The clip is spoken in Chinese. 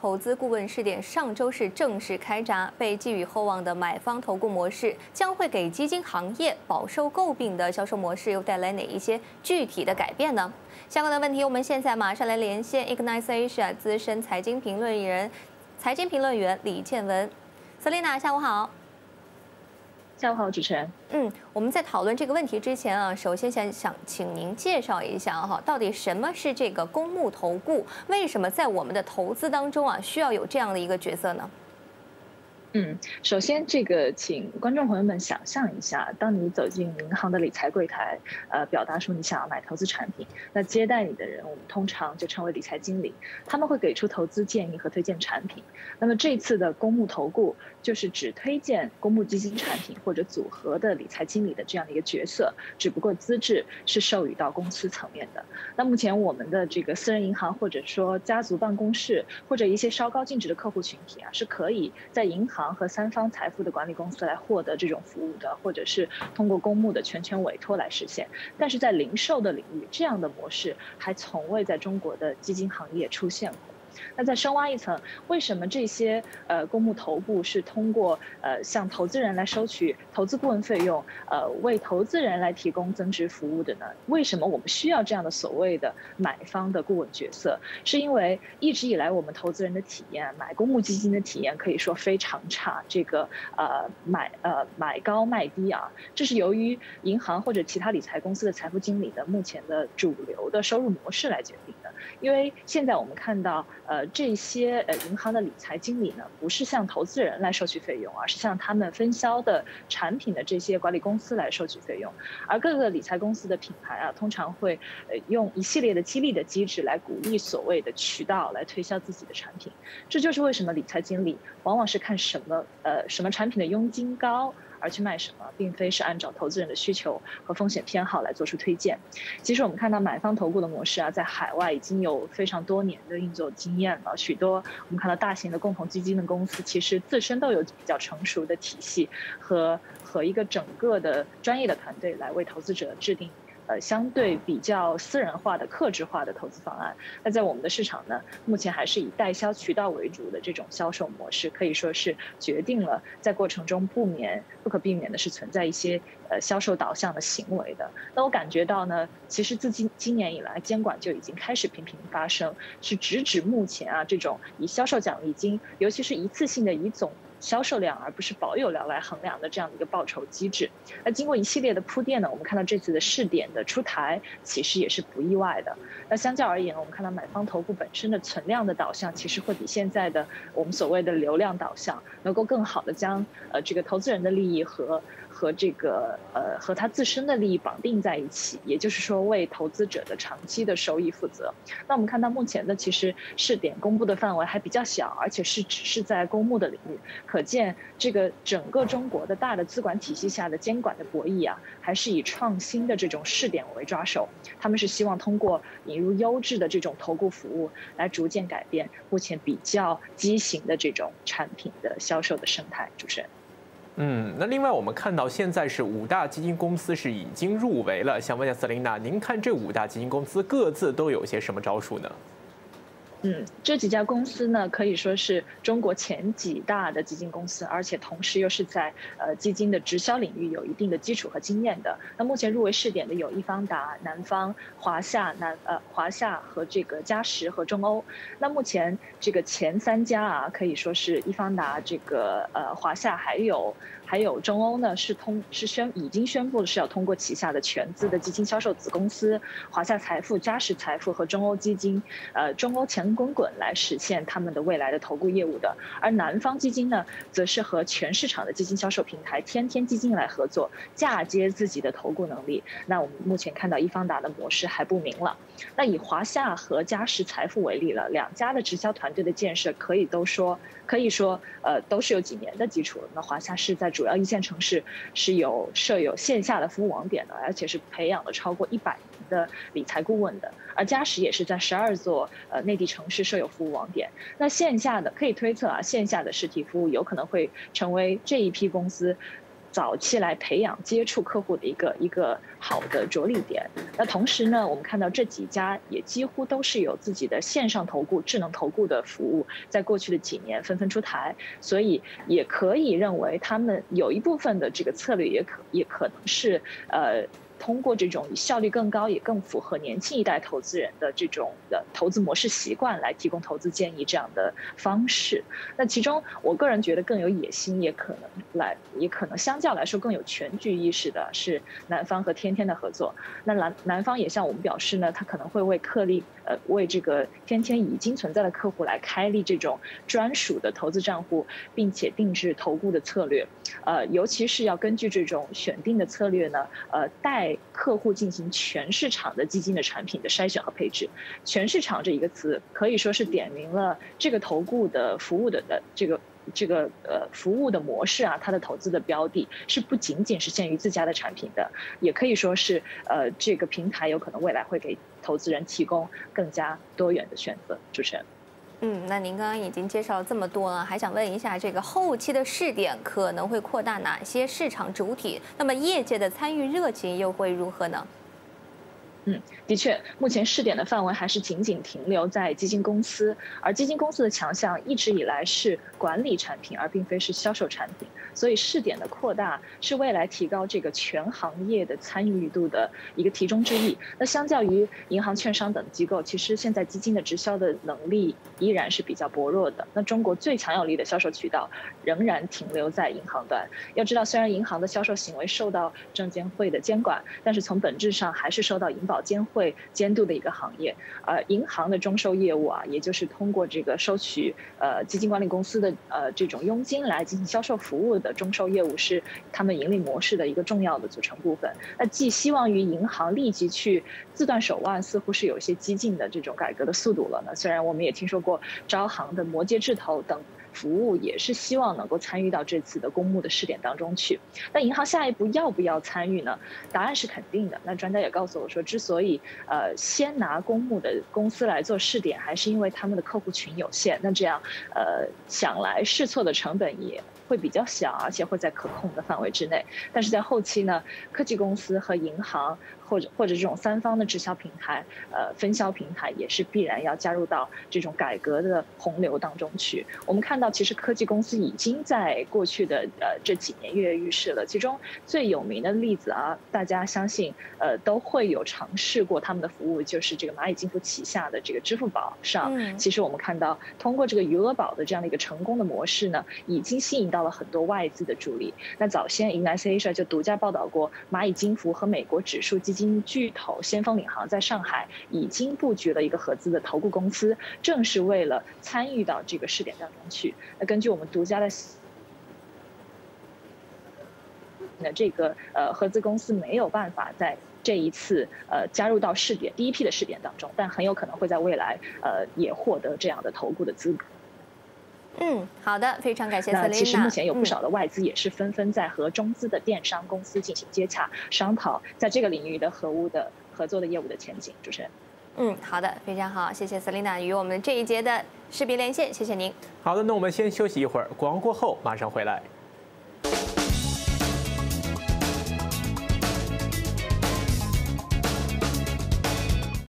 投资顾问试点上周是正式开闸，被寄予厚望的买方投顾模式将会给基金行业饱受诟病的销售模式又带来哪一些具体的改变呢？相关的问题，我们现在马上来连线 Ignatation 资深财经评论员、财经评论员李建文，Selina，下午好。下午好，主持人。嗯，我们在讨论这个问题之前啊，首先想想请您介绍一下哈，到底什么是这个公募投顾？为什么在我们的投资当中啊，需要有这样的一个角色呢？嗯，首先这个，请观众朋友们想象一下，当你走进银行的理财柜台，呃，表达说你想要买投资产品，那接待你的人，我们通常就称为理财经理，他们会给出投资建议和推荐产品。那么这次的公募投顾，就是只推荐公募基金产品或者组合的理财经理的这样的一个角色，只不过资质是授予到公司层面的。那目前我们的这个私人银行或者说家族办公室或者一些稍高净值的客户群体啊，是可以在银行。行和三方财富的管理公司来获得这种服务的，或者是通过公募的全权委托来实现。但是在零售的领域，这样的模式还从未在中国的基金行业出现过。那再深挖一层，为什么这些呃公募头部是通过呃向投资人来收取投资顾问费用，呃为投资人来提供增值服务的呢？为什么我们需要这样的所谓的买方的顾问角色？是因为一直以来我们投资人的体验，买公募基金的体验可以说非常差。这个呃买呃买高卖低啊，这是由于银行或者其他理财公司的财富经理的目前的主流的收入模式来决定的。因为现在我们看到。呃，这些呃银行的理财经理呢，不是向投资人来收取费用，而是向他们分销的产品的这些管理公司来收取费用。而各个理财公司的品牌啊，通常会呃用一系列的激励的机制来鼓励所谓的渠道来推销自己的产品。这就是为什么理财经理往往是看什么呃什么产品的佣金高。而去卖什么，并非是按照投资人的需求和风险偏好来做出推荐。其实我们看到买方投顾的模式啊，在海外已经有非常多年的运作经验了。许多我们看到大型的共同基金的公司，其实自身都有比较成熟的体系和和一个整个的专业的团队来为投资者制定。呃，相对比较私人化的、克制化的投资方案。那在我们的市场呢，目前还是以代销渠道为主的这种销售模式，可以说是决定了在过程中不免不可避免的是存在一些呃销售导向的行为的。那我感觉到呢，其实自今今年以来，监管就已经开始频频发生，是直指目前啊这种以销售奖励金，尤其是一次性的以总。销售量而不是保有量来衡量的这样的一个报酬机制，那经过一系列的铺垫呢，我们看到这次的试点的出台，其实也是不意外的。那相较而言，我们看到买方投顾本身的存量的导向，其实会比现在的我们所谓的流量导向，能够更好的将呃这个投资人的利益和。和这个呃和他自身的利益绑定在一起，也就是说为投资者的长期的收益负责。那我们看到目前的其实试点公布的范围还比较小，而且是只是在公募的领域，可见这个整个中国的大的资管体系下的监管的博弈啊，还是以创新的这种试点为抓手。他们是希望通过引入优质的这种投顾服务，来逐渐改变目前比较畸形的这种产品的销售的生态。主持人。嗯，那另外我们看到现在是五大基金公司是已经入围了，想问一下瑟琳娜，您看这五大基金公司各自都有些什么招数呢？嗯，这几家公司呢，可以说是中国前几大的基金公司，而且同时又是在呃基金的直销领域有一定的基础和经验的。那目前入围试点的有易方达、南方、华夏、南呃华夏和这个嘉实和中欧。那目前这个前三家啊，可以说是易方达、这个呃华夏还有。还有中欧呢，是通是宣已经宣布了是要通过旗下的全资的基金销售子公司华夏财富、嘉实财富和中欧基金，呃，中欧前滚滚来实现他们的未来的投顾业务的。而南方基金呢，则是和全市场的基金销售平台天天基金来合作，嫁接自己的投顾能力。那我们目前看到易方达的模式还不明了。那以华夏和嘉实财富为例了，两家的直销团队的建设可以都说可以说呃都是有几年的基础了。那华夏是在主要一线城市是有设有线下的服务网点的，而且是培养了超过一百的理财顾问的。而嘉实也是在十二座呃内地城市设有服务网点。那线下的可以推测啊，线下的实体服务有可能会成为这一批公司早期来培养接触客户的一个一个好的着力点。那同时呢，我们看到这几家也几乎都是有自己的线上投顾、智能投顾的服务，在过去的几年纷纷出台，所以也可以认为他们有一部分的这个策略也可也可能是呃。通过这种效率更高也更符合年轻一代投资人的这种的投资模式习惯来提供投资建议这样的方式，那其中我个人觉得更有野心，也可能来也可能相较来说更有全局意识的是南方和天天的合作。那南南方也向我们表示呢，他可能会为客立呃为这个天天已经存在的客户来开立这种专属的投资账户，并且定制投顾的策略，呃，尤其是要根据这种选定的策略呢，呃带。客户进行全市场的基金的产品的筛选和配置，全市场这一个词可以说是点明了这个投顾的服务的的这个这个呃服务的模式啊，它的投资的标的是不仅仅是限于自家的产品的，也可以说是呃这个平台有可能未来会给投资人提供更加多元的选择。主持人。嗯，那您刚刚已经介绍了这么多了，还想问一下，这个后期的试点可能会扩大哪些市场主体？那么业界的参与热情又会如何呢？嗯，的确，目前试点的范围还是仅仅停留在基金公司，而基金公司的强项一直以来是管理产品，而并非是销售产品。所以试点的扩大是未来提高这个全行业的参与度的一个题中之意。那相较于银行、券商等机构，其实现在基金的直销的能力依然是比较薄弱的。那中国最强有力的销售渠道仍然停留在银行端。要知道，虽然银行的销售行为受到证监会的监管，但是从本质上还是受到银保。监会监督的一个行业，呃银行的中收业务啊，也就是通过这个收取呃基金管理公司的呃这种佣金来进行销售服务的中收业务，是他们盈利模式的一个重要的组成部分。那寄希望于银行立即去自断手腕，似乎是有一些激进的这种改革的速度了呢。虽然我们也听说过招行的摩羯智投等。服务也是希望能够参与到这次的公募的试点当中去。那银行下一步要不要参与呢？答案是肯定的。那专家也告诉我说，之所以呃先拿公募的公司来做试点，还是因为他们的客户群有限。那这样呃想来试错的成本也会比较小，而且会在可控的范围之内。但是在后期呢，科技公司和银行。或者或者这种三方的直销平台，呃，分销平台也是必然要加入到这种改革的洪流当中去。我们看到，其实科技公司已经在过去的呃这几年跃跃欲试了。其中最有名的例子啊，大家相信呃都会有尝试过他们的服务，就是这个蚂蚁金服旗下的这个支付宝上。其实我们看到，通过这个余额宝的这样的一个成功的模式呢，已经吸引到了很多外资的助力。那早先 i n s Asia 就独家报道过，蚂蚁金服和美国指数基金。金巨头先锋领航在上海已经布局了一个合资的投顾公司，正是为了参与到这个试点当中去。那根据我们独家的，那这个呃合资公司没有办法在这一次呃加入到试点第一批的试点当中，但很有可能会在未来呃也获得这样的投顾的资格。嗯，好的，非常感谢。那其实目前有不少的外资也是纷纷在和中资的电商公司进行接洽，商讨在这个领域的合物的合作的业务的前景。主持人，嗯，好的，非常好，谢谢 Selina 与我们这一节的视频连线，谢谢您。好的，那我们先休息一会儿，广告过后马上回来。